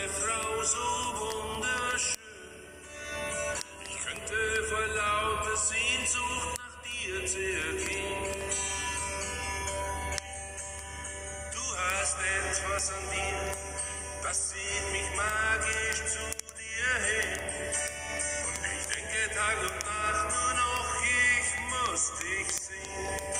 bist eine Frau so wunderschön. Ich könnte vor lauter Sehnsucht nach dir zergehen. Du hast etwas an dir, das zieht mich magisch zu dir hin. Und ich denke Tag und Nacht nur noch, ich muss dich sehen.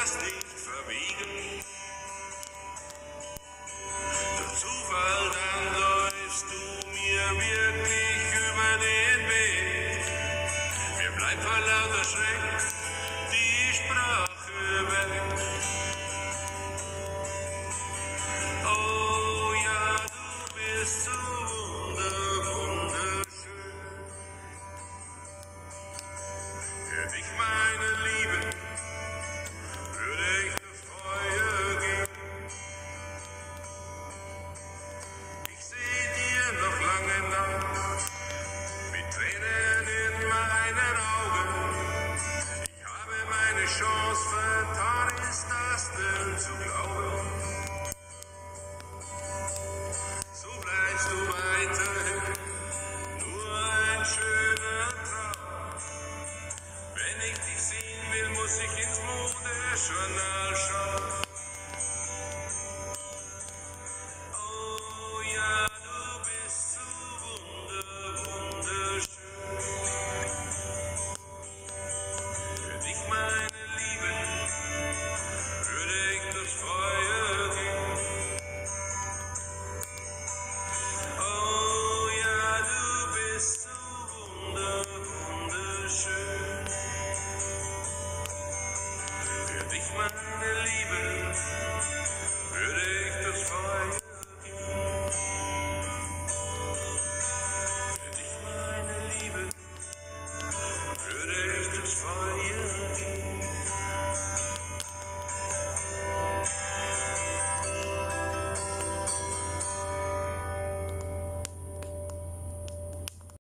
Das nicht verwegen? Der Zufall, dann läufst du mir wirklich über den Weg. Mir bleibt vor lauter Schreck Right